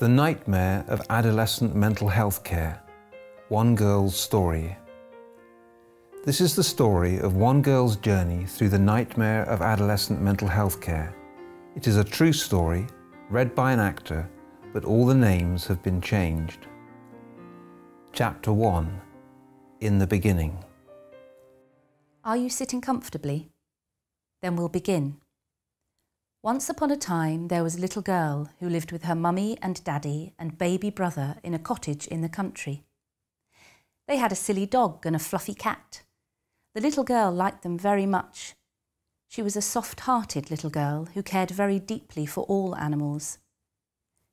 The Nightmare of Adolescent Mental Health Care One Girl's Story. This is the story of one girl's journey through the nightmare of adolescent mental health care. It is a true story, read by an actor, but all the names have been changed. Chapter 1 In the Beginning. Are you sitting comfortably? Then we'll begin. Once upon a time, there was a little girl who lived with her mummy and daddy and baby brother in a cottage in the country. They had a silly dog and a fluffy cat. The little girl liked them very much. She was a soft-hearted little girl who cared very deeply for all animals.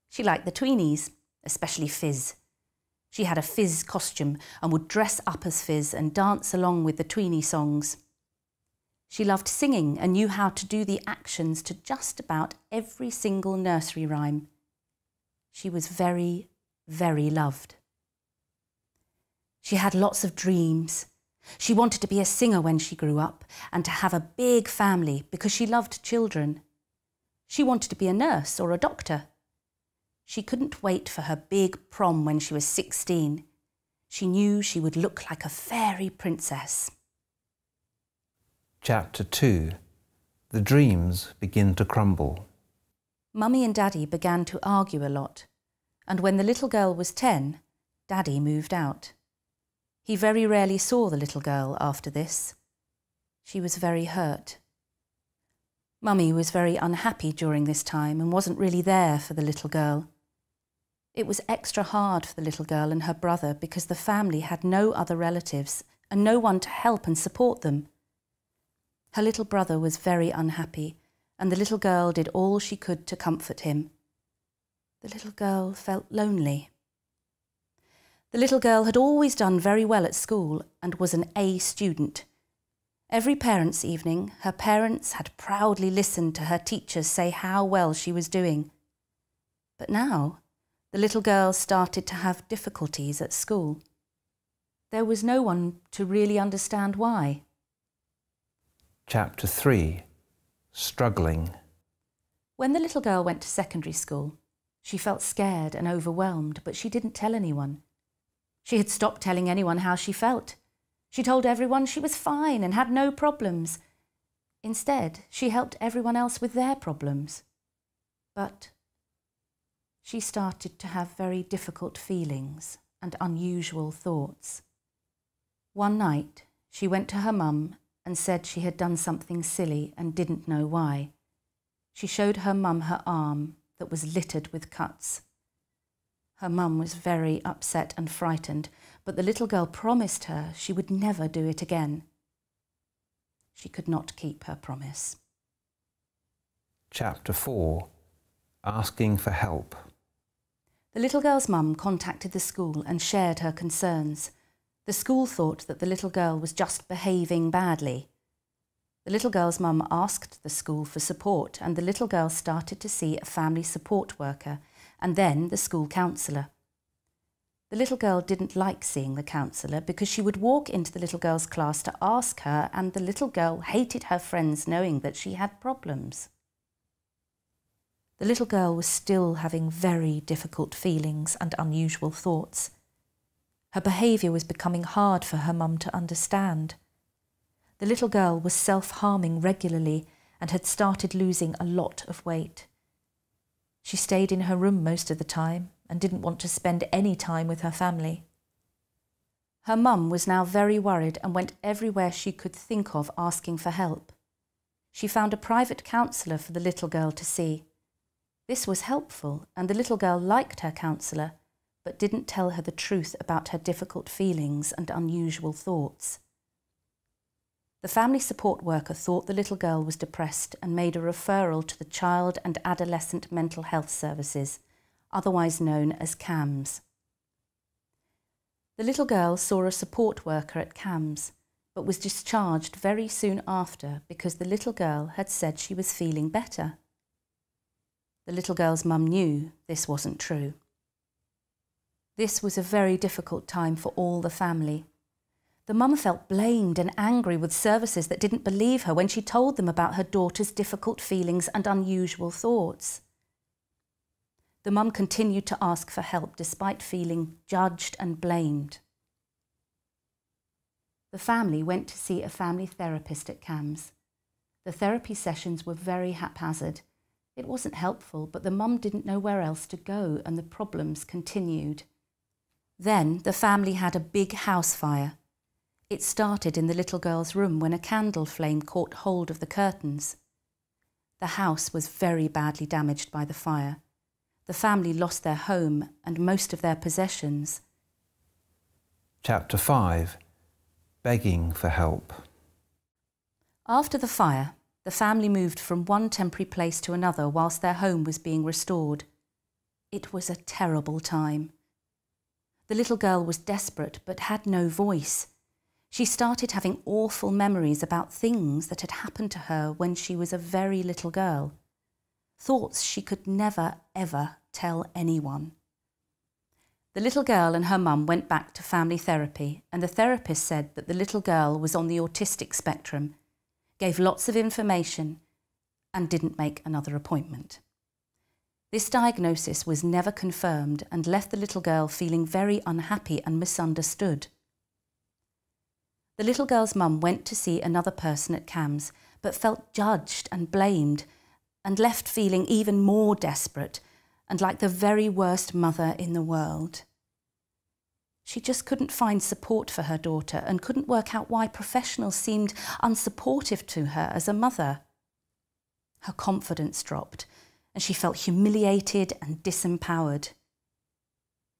She liked the tweenies, especially Fizz. She had a Fizz costume and would dress up as Fizz and dance along with the tweenie songs. She loved singing and knew how to do the actions to just about every single nursery rhyme. She was very, very loved. She had lots of dreams. She wanted to be a singer when she grew up and to have a big family because she loved children. She wanted to be a nurse or a doctor. She couldn't wait for her big prom when she was 16. She knew she would look like a fairy princess. Chapter 2 The Dreams Begin to Crumble. Mummy and Daddy began to argue a lot, and when the little girl was 10, Daddy moved out. He very rarely saw the little girl after this. She was very hurt. Mummy was very unhappy during this time and wasn't really there for the little girl. It was extra hard for the little girl and her brother because the family had no other relatives and no one to help and support them. Her little brother was very unhappy, and the little girl did all she could to comfort him. The little girl felt lonely. The little girl had always done very well at school and was an A student. Every parents' evening, her parents had proudly listened to her teachers say how well she was doing. But now, the little girl started to have difficulties at school. There was no one to really understand why. Chapter 3 Struggling. When the little girl went to secondary school, she felt scared and overwhelmed, but she didn't tell anyone. She had stopped telling anyone how she felt. She told everyone she was fine and had no problems. Instead, she helped everyone else with their problems. But she started to have very difficult feelings and unusual thoughts. One night, she went to her mum and said she had done something silly and didn't know why. She showed her mum her arm that was littered with cuts. Her mum was very upset and frightened, but the little girl promised her she would never do it again. She could not keep her promise. Chapter 4 Asking for Help. The little girl's mum contacted the school and shared her concerns. The school thought that the little girl was just behaving badly. The little girl's mum asked the school for support and the little girl started to see a family support worker and then the school counsellor. The little girl didn't like seeing the counsellor because she would walk into the little girl's class to ask her and the little girl hated her friends knowing that she had problems. The little girl was still having very difficult feelings and unusual thoughts. Her behaviour was becoming hard for her mum to understand. The little girl was self-harming regularly and had started losing a lot of weight. She stayed in her room most of the time and didn't want to spend any time with her family. Her mum was now very worried and went everywhere she could think of asking for help. She found a private counsellor for the little girl to see. This was helpful and the little girl liked her counsellor but didn't tell her the truth about her difficult feelings and unusual thoughts. The family support worker thought the little girl was depressed and made a referral to the Child and Adolescent Mental Health Services, otherwise known as CAMHS. The little girl saw a support worker at CAMHS, but was discharged very soon after because the little girl had said she was feeling better. The little girl's mum knew this wasn't true. This was a very difficult time for all the family. The mum felt blamed and angry with services that didn't believe her when she told them about her daughter's difficult feelings and unusual thoughts. The mum continued to ask for help despite feeling judged and blamed. The family went to see a family therapist at CAMHS. The therapy sessions were very haphazard. It wasn't helpful, but the mum didn't know where else to go and the problems continued. Then the family had a big house fire. It started in the little girl's room when a candle flame caught hold of the curtains. The house was very badly damaged by the fire. The family lost their home and most of their possessions. Chapter 5 Begging for Help After the fire, the family moved from one temporary place to another whilst their home was being restored. It was a terrible time. The little girl was desperate but had no voice. She started having awful memories about things that had happened to her when she was a very little girl. Thoughts she could never, ever tell anyone. The little girl and her mum went back to family therapy, and the therapist said that the little girl was on the autistic spectrum, gave lots of information, and didn't make another appointment. This diagnosis was never confirmed and left the little girl feeling very unhappy and misunderstood. The little girl's mum went to see another person at CAMHS but felt judged and blamed and left feeling even more desperate and like the very worst mother in the world. She just couldn't find support for her daughter and couldn't work out why professionals seemed unsupportive to her as a mother. Her confidence dropped and she felt humiliated and disempowered.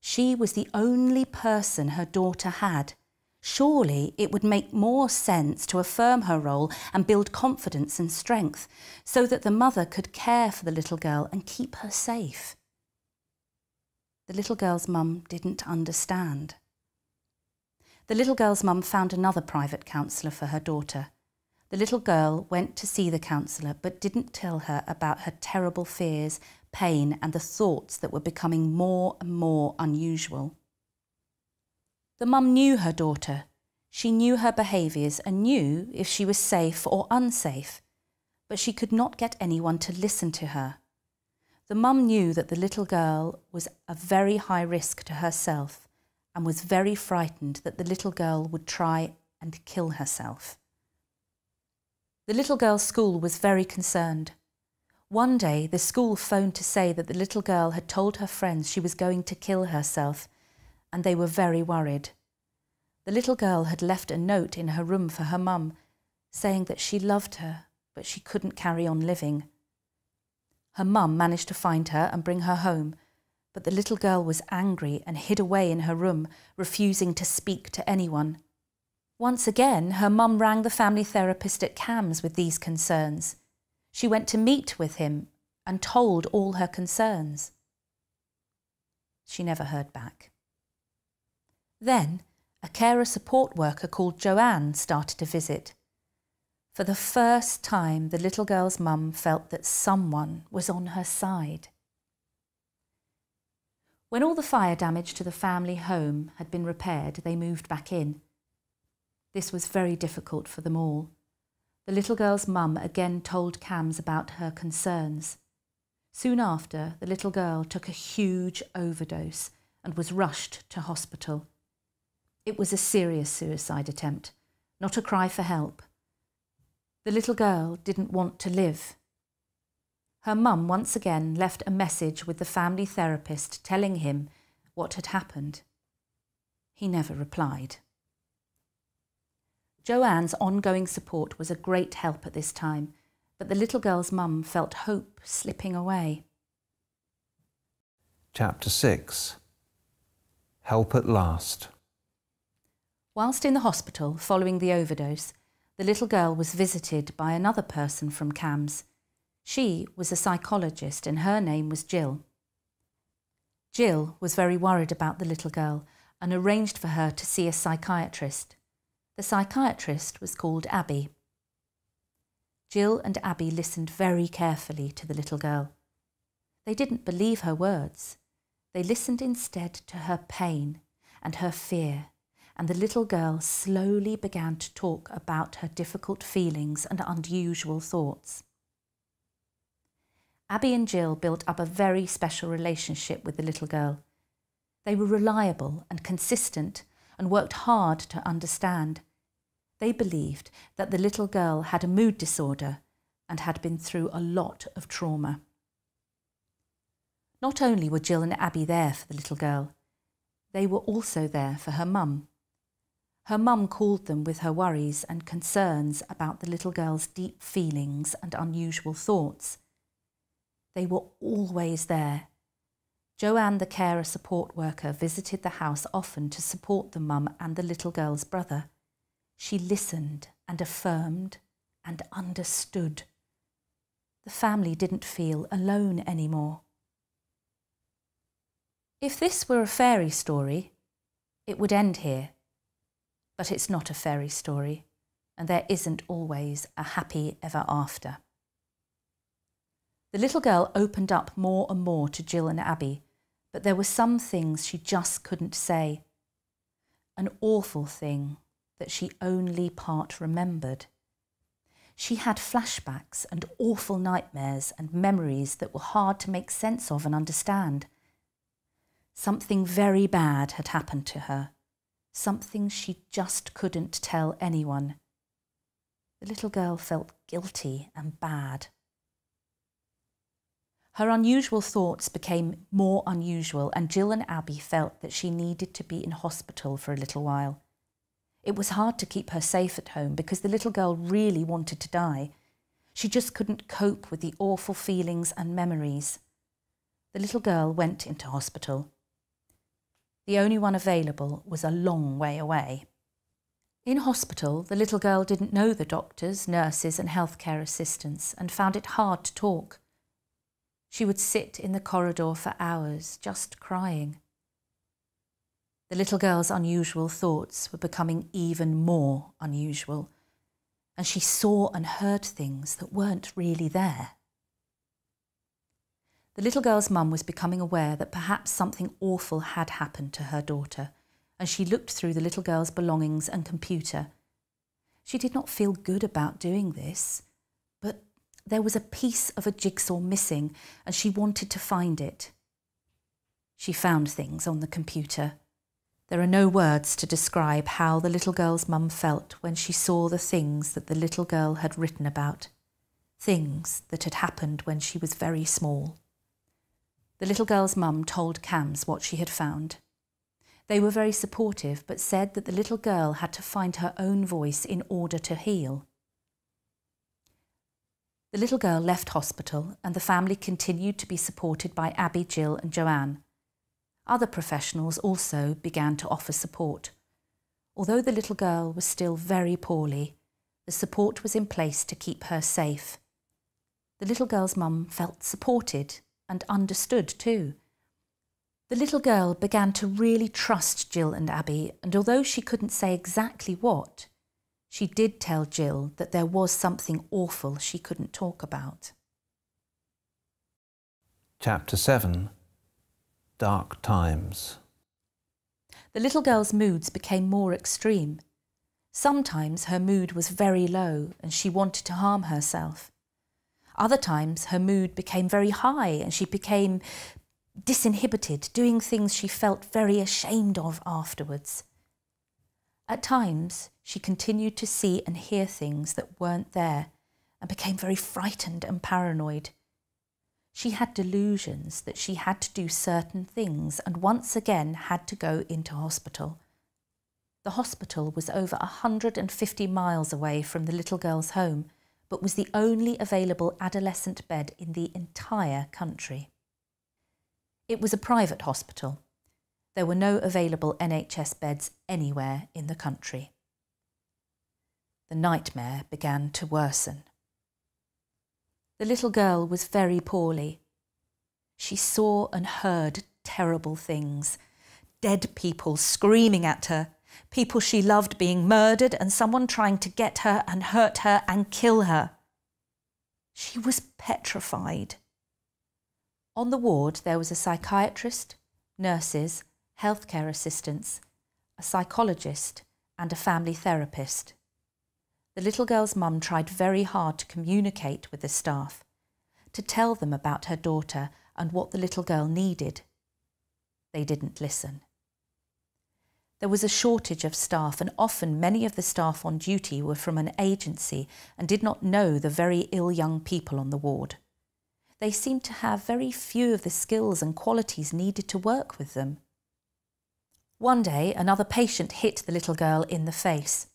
She was the only person her daughter had. Surely it would make more sense to affirm her role and build confidence and strength so that the mother could care for the little girl and keep her safe. The little girl's mum didn't understand. The little girl's mum found another private counsellor for her daughter the little girl went to see the counsellor but didn't tell her about her terrible fears, pain, and the thoughts that were becoming more and more unusual. The mum knew her daughter. She knew her behaviours and knew if she was safe or unsafe, but she could not get anyone to listen to her. The mum knew that the little girl was a very high risk to herself and was very frightened that the little girl would try and kill herself. The little girl's school was very concerned. One day, the school phoned to say that the little girl had told her friends she was going to kill herself, and they were very worried. The little girl had left a note in her room for her mum, saying that she loved her, but she couldn't carry on living. Her mum managed to find her and bring her home, but the little girl was angry and hid away in her room, refusing to speak to anyone. Once again, her mum rang the family therapist at CAMHS with these concerns. She went to meet with him and told all her concerns. She never heard back. Then, a carer support worker called Joanne started to visit. For the first time, the little girl's mum felt that someone was on her side. When all the fire damage to the family home had been repaired, they moved back in. This was very difficult for them all. The little girl's mum again told CAMHS about her concerns. Soon after, the little girl took a huge overdose and was rushed to hospital. It was a serious suicide attempt, not a cry for help. The little girl didn't want to live. Her mum once again left a message with the family therapist telling him what had happened. He never replied. Joanne's ongoing support was a great help at this time, but the little girl's mum felt hope slipping away. Chapter 6 Help at Last Whilst in the hospital following the overdose, the little girl was visited by another person from CAMHS. She was a psychologist and her name was Jill. Jill was very worried about the little girl and arranged for her to see a psychiatrist. The psychiatrist was called Abby. Jill and Abby listened very carefully to the little girl. They didn't believe her words. They listened instead to her pain and her fear, and the little girl slowly began to talk about her difficult feelings and unusual thoughts. Abby and Jill built up a very special relationship with the little girl. They were reliable and consistent and worked hard to understand. They believed that the little girl had a mood disorder and had been through a lot of trauma. Not only were Jill and Abby there for the little girl, they were also there for her mum. Her mum called them with her worries and concerns about the little girl's deep feelings and unusual thoughts. They were always there. Joanne, the carer support worker, visited the house often to support the mum and the little girl's brother. She listened and affirmed and understood. The family didn't feel alone anymore. If this were a fairy story, it would end here. But it's not a fairy story, and there isn't always a happy ever after. The little girl opened up more and more to Jill and Abby, but there were some things she just couldn't say. An awful thing that she only part remembered. She had flashbacks and awful nightmares and memories that were hard to make sense of and understand. Something very bad had happened to her, something she just couldn't tell anyone. The little girl felt guilty and bad. Her unusual thoughts became more unusual, and Jill and Abby felt that she needed to be in hospital for a little while. It was hard to keep her safe at home because the little girl really wanted to die. She just couldn't cope with the awful feelings and memories. The little girl went into hospital. The only one available was a long way away. In hospital, the little girl didn't know the doctors, nurses, and healthcare assistants and found it hard to talk. She would sit in the corridor for hours, just crying. The little girl's unusual thoughts were becoming even more unusual, and she saw and heard things that weren't really there. The little girl's mum was becoming aware that perhaps something awful had happened to her daughter, and she looked through the little girl's belongings and computer. She did not feel good about doing this, but there was a piece of a jigsaw missing and she wanted to find it. She found things on the computer. There are no words to describe how the little girl's mum felt when she saw the things that the little girl had written about, things that had happened when she was very small. The little girl's mum told CAMHS what she had found. They were very supportive, but said that the little girl had to find her own voice in order to heal. The little girl left hospital and the family continued to be supported by Abby, Jill and Joanne. Other professionals also began to offer support. Although the little girl was still very poorly, the support was in place to keep her safe. The little girl's mum felt supported and understood too. The little girl began to really trust Jill and Abby, and although she couldn't say exactly what, she did tell Jill that there was something awful she couldn't talk about. Chapter 7 Dark Times The little girl's moods became more extreme. Sometimes her mood was very low and she wanted to harm herself. Other times her mood became very high and she became disinhibited, doing things she felt very ashamed of afterwards. At times, she continued to see and hear things that weren't there and became very frightened and paranoid. She had delusions that she had to do certain things and once again had to go into hospital. The hospital was over 150 miles away from the little girl's home, but was the only available adolescent bed in the entire country. It was a private hospital, there were no available NHS beds anywhere in the country. The nightmare began to worsen. The little girl was very poorly. She saw and heard terrible things dead people screaming at her, people she loved being murdered, and someone trying to get her and hurt her and kill her. She was petrified. On the ward, there was a psychiatrist, nurses, healthcare assistants, a psychologist, and a family therapist. The little girl's mum tried very hard to communicate with the staff, to tell them about her daughter and what the little girl needed. They didn't listen. There was a shortage of staff, and often many of the staff on duty were from an agency and did not know the very ill young people on the ward. They seemed to have very few of the skills and qualities needed to work with them. One day, another patient hit the little girl in the face.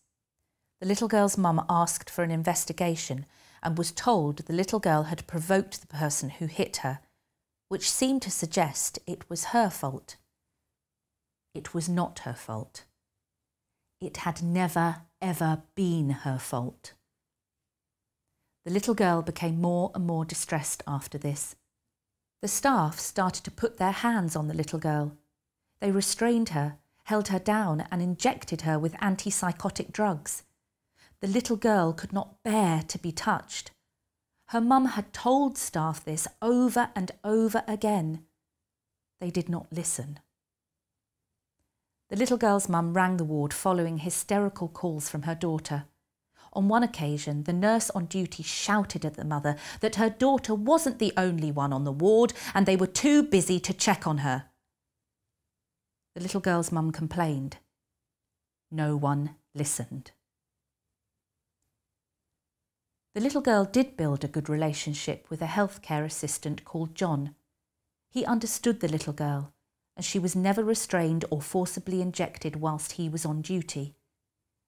The little girl's mum asked for an investigation and was told the little girl had provoked the person who hit her, which seemed to suggest it was her fault. It was not her fault. It had never, ever been her fault. The little girl became more and more distressed after this. The staff started to put their hands on the little girl. They restrained her, held her down, and injected her with antipsychotic drugs. The little girl could not bear to be touched. Her mum had told staff this over and over again. They did not listen. The little girl's mum rang the ward following hysterical calls from her daughter. On one occasion, the nurse on duty shouted at the mother that her daughter wasn't the only one on the ward and they were too busy to check on her. The little girl's mum complained. No one listened. The little girl did build a good relationship with a healthcare assistant called John. He understood the little girl, and she was never restrained or forcibly injected whilst he was on duty.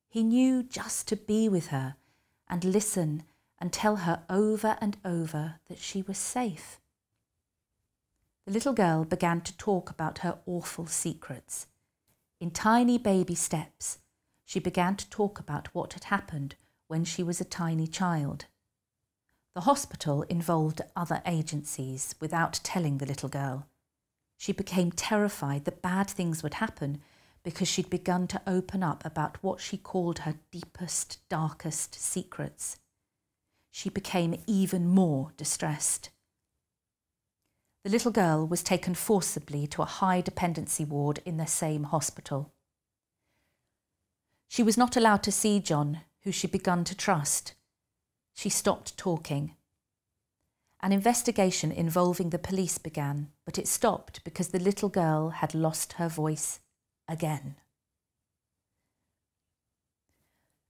He knew just to be with her and listen and tell her over and over that she was safe. The little girl began to talk about her awful secrets. In tiny baby steps, she began to talk about what had happened when she was a tiny child. The hospital involved other agencies without telling the little girl. She became terrified that bad things would happen because she'd begun to open up about what she called her deepest, darkest secrets. She became even more distressed. The little girl was taken forcibly to a high dependency ward in the same hospital. She was not allowed to see John, who she'd begun to trust. She stopped talking. An investigation involving the police began, but it stopped because the little girl had lost her voice again.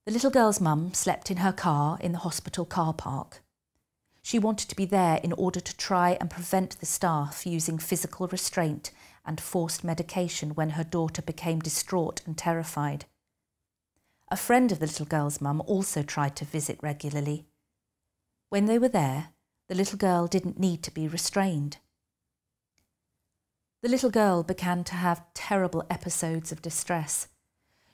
The little girl's mum slept in her car in the hospital car park. She wanted to be there in order to try and prevent the staff using physical restraint and forced medication when her daughter became distraught and terrified. A friend of the little girl's mum also tried to visit regularly. When they were there, the little girl didn't need to be restrained. The little girl began to have terrible episodes of distress.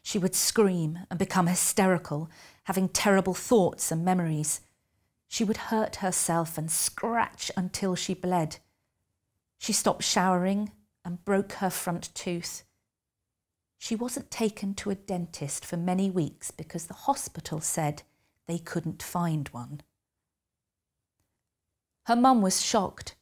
She would scream and become hysterical, having terrible thoughts and memories. She would hurt herself and scratch until she bled. She stopped showering and broke her front tooth. She wasn't taken to a dentist for many weeks because the hospital said they couldn't find one. Her mum was shocked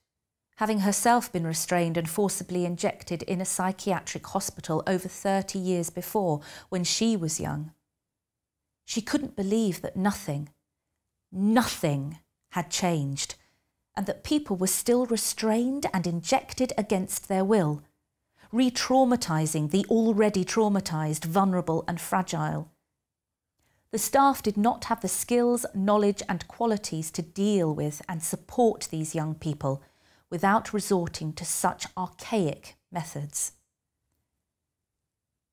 having herself been restrained and forcibly injected in a psychiatric hospital over 30 years before when she was young. She couldn't believe that nothing, nothing had changed and that people were still restrained and injected against their will, re traumatising the already traumatised, vulnerable, and fragile. The staff did not have the skills, knowledge, and qualities to deal with and support these young people without resorting to such archaic methods.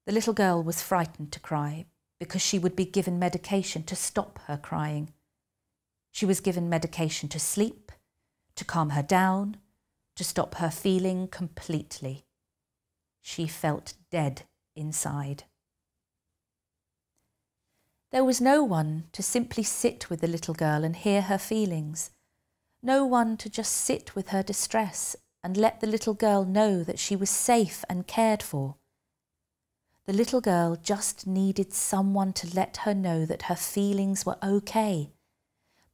The little girl was frightened to cry because she would be given medication to stop her crying. She was given medication to sleep, to calm her down, to stop her feeling completely. She felt dead inside. There was no one to simply sit with the little girl and hear her feelings no one to just sit with her distress and let the little girl know that she was safe and cared for. The little girl just needed someone to let her know that her feelings were okay.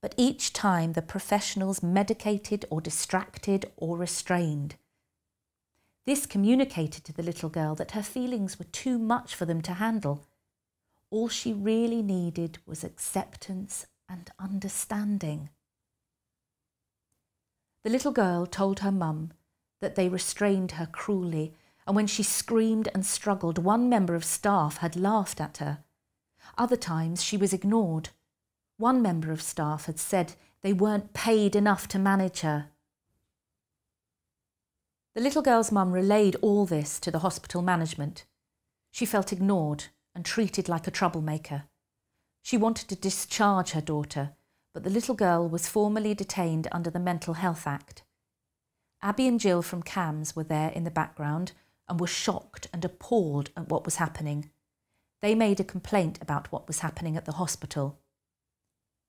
But each time the professionals medicated or distracted or restrained. This communicated to the little girl that her feelings were too much for them to handle. All she really needed was acceptance and understanding. The little girl told her mum that they restrained her cruelly, and when she screamed and struggled, one member of staff had laughed at her. Other times she was ignored. One member of staff had said they weren't paid enough to manage her. The little girl's mum relayed all this to the hospital management. She felt ignored and treated like a troublemaker. She wanted to discharge her daughter, but the little girl was formally detained under the Mental Health Act. Abby and Jill from CAMHS were there in the background and were shocked and appalled at what was happening. They made a complaint about what was happening at the hospital.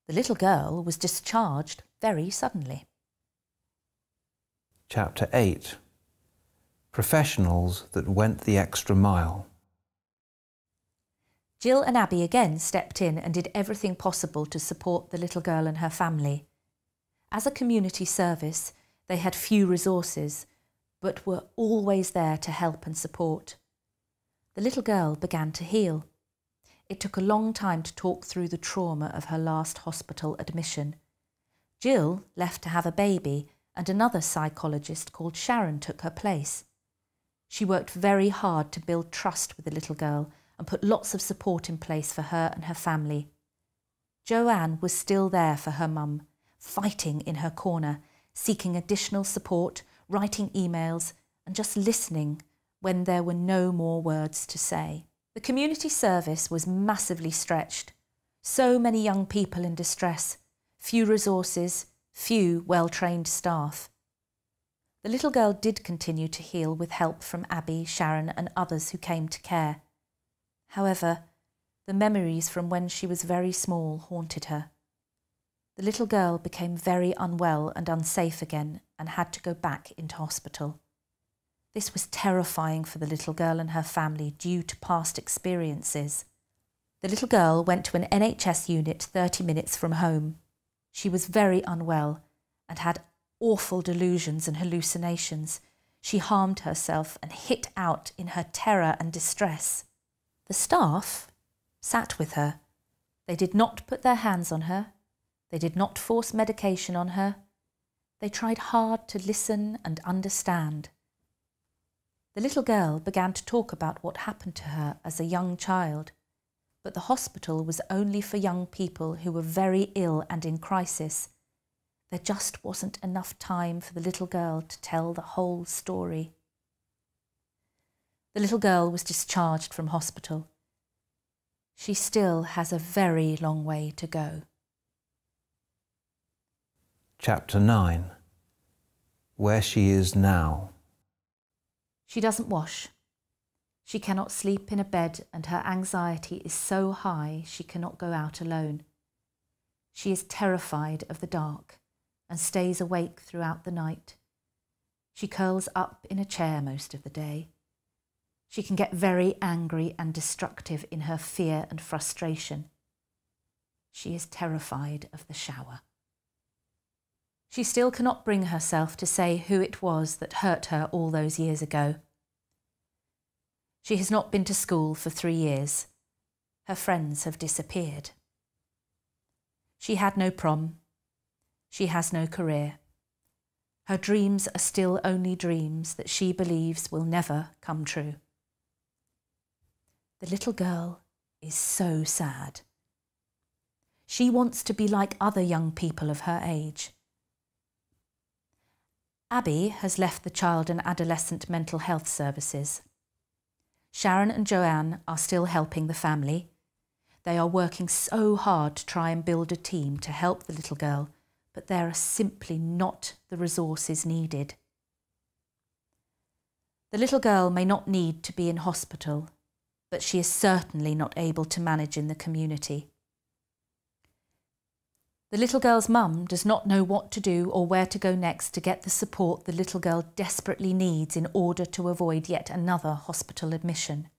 The little girl was discharged very suddenly. Chapter 8 Professionals that went the extra mile. Jill and Abby again stepped in and did everything possible to support the little girl and her family. As a community service, they had few resources, but were always there to help and support. The little girl began to heal. It took a long time to talk through the trauma of her last hospital admission. Jill left to have a baby, and another psychologist called Sharon took her place. She worked very hard to build trust with the little girl and put lots of support in place for her and her family. Joanne was still there for her mum, fighting in her corner, seeking additional support, writing emails, and just listening when there were no more words to say. The community service was massively stretched. So many young people in distress, few resources, few well trained staff. The little girl did continue to heal with help from Abby, Sharon, and others who came to care. However, the memories from when she was very small haunted her. The little girl became very unwell and unsafe again and had to go back into hospital. This was terrifying for the little girl and her family due to past experiences. The little girl went to an NHS unit 30 minutes from home. She was very unwell and had awful delusions and hallucinations. She harmed herself and hit out in her terror and distress. The staff sat with her. They did not put their hands on her. They did not force medication on her. They tried hard to listen and understand. The little girl began to talk about what happened to her as a young child, but the hospital was only for young people who were very ill and in crisis. There just wasn't enough time for the little girl to tell the whole story. The little girl was discharged from hospital. She still has a very long way to go. Chapter 9 Where she is now. She doesn't wash. She cannot sleep in a bed, and her anxiety is so high she cannot go out alone. She is terrified of the dark and stays awake throughout the night. She curls up in a chair most of the day. She can get very angry and destructive in her fear and frustration. She is terrified of the shower. She still cannot bring herself to say who it was that hurt her all those years ago. She has not been to school for three years. Her friends have disappeared. She had no prom. She has no career. Her dreams are still only dreams that she believes will never come true. The little girl is so sad. She wants to be like other young people of her age. Abby has left the child and adolescent mental health services. Sharon and Joanne are still helping the family. They are working so hard to try and build a team to help the little girl, but there are simply not the resources needed. The little girl may not need to be in hospital but she is certainly not able to manage in the community. The little girl's mum does not know what to do or where to go next to get the support the little girl desperately needs in order to avoid yet another hospital admission.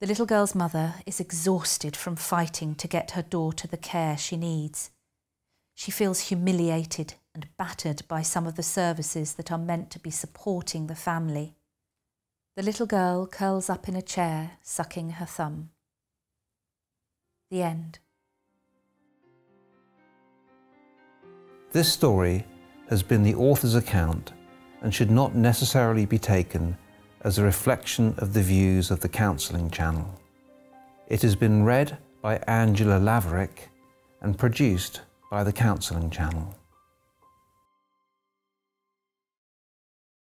The little girl's mother is exhausted from fighting to get her daughter the care she needs. She feels humiliated and battered by some of the services that are meant to be supporting the family. The little girl curls up in a chair, sucking her thumb. The end. This story has been the author's account and should not necessarily be taken as a reflection of the views of the Counselling Channel. It has been read by Angela Laverick and produced by the Counselling Channel.